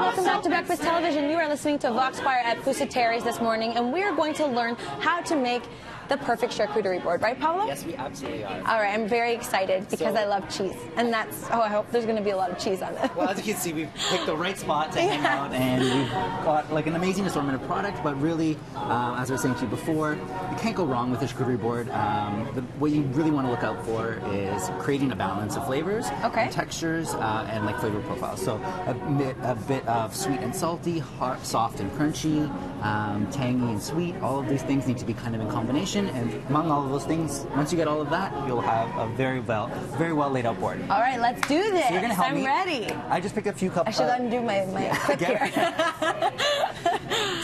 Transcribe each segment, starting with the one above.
welcome back to Breakfast Television. You are listening to Vox Fire at Pusateri's this morning, and we are going to learn how to make the perfect charcuterie board, right, Pablo? Yes, we absolutely are. All right, I'm very excited because So- I love cheese, and that's oh, I hope there's going to be a lot of cheese on this. Well, as you can see, we've picked the right spot to hang Yeah. out, and we've got like an amazing assortment of product. But really, um, as I was saying to you before, you can't go wrong with a charcuterie board. Um, the, what you really want to look out for is creating a balance of flavors, Okay. and textures, uh, and like flavor profiles. So a bit, a bit of sweet and salty, hard, soft and crunchy, um, tangy and sweet. All of these things need to be kind of in combination, and among all of those things, once you get all of that, you'll have a very well, very well laid out board. All right, let's do this. So you're gonna help I'm me. ready. I just picked a few cups. I should undo my, my clip get here.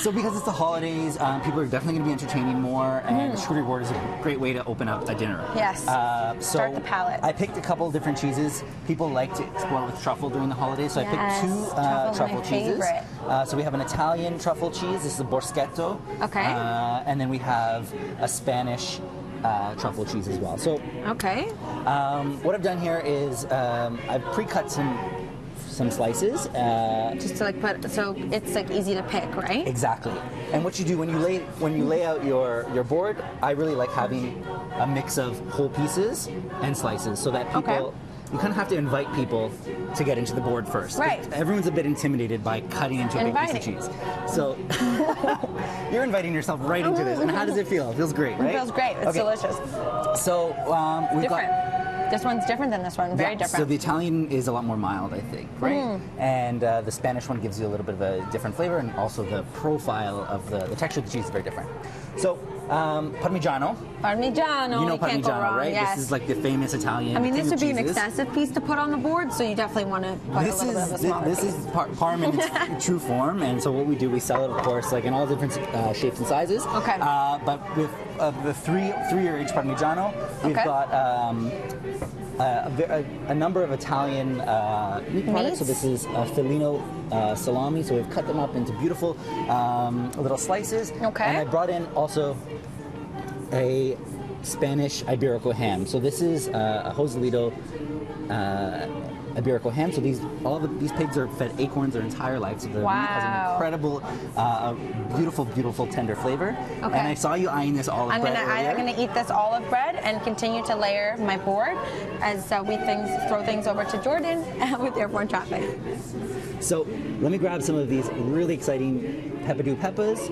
So because it's the holidays, um, people are definitely going to be entertaining more, and the charcuterie board is a great way to open up a dinner. Mm. Yes. Uh, so Start the palate. I picked a couple different cheeses. People like to explore with truffle during the holidays, so I picked two uh, truffle cheeses. Uh, so we have an Italian truffle cheese. This is a Boschetto. Okay. Uh, and then we have a Spanish uh, truffle cheese as well. So okay. um, what I've done here is um, I've pre-cut some some slices. Uh, Just to like put so it's like easy to pick, right? Exactly. And what you do when you lay when you lay out your your board, I really like having a mix of whole pieces and slices, so that people. Okay. You kind of have to invite people to get into the board first. Right. Everyone's a bit intimidated by cutting into a big piece of cheese. So you're inviting yourself right into this. And how does it feel? It feels great, right? It feels great. It's Okay. delicious. So um, we've Different. got This one's different than this one. Very yeah, different. So the Italian is a lot more mild, I think, right? And uh, the Spanish one gives you a little bit of a different flavor, and also the profile of the, the texture of the cheese is very different. So um, Parmigiano, Parmigiano. you know can't go Parmigiano, wrong. right? Yes. This is like the famous Italian. I mean, this would be an excessive piece to put on the board, so you definitely want to put This a little is bit of a smaller this piece. is par- parm in its true form, and so what we do, we sell it, of course, like in all different uh, shapes and sizes. Okay. Uh, but with uh, the three three-year age Parmigiano, we've Okay. got um, a, a, a, a number of Italian uh, meat products. So this is a Felino uh, salami. So we've cut them up into beautiful um, little slices. Okay. And I brought in also a Spanish Iberico ham. So this is uh, a Joselito uh, Iberico ham. So these all the, these pigs are fed acorns their entire life. So the meat has an incredible, uh, beautiful, beautiful tender flavor. Okay. And I saw you eyeing this olive I'm bread gonna earlier. I'm gonna eat this olive bread and continue to layer my board as uh, we things throw things over to Jordan with airborne traffic. So let me grab some of these really exciting peppadew peppers.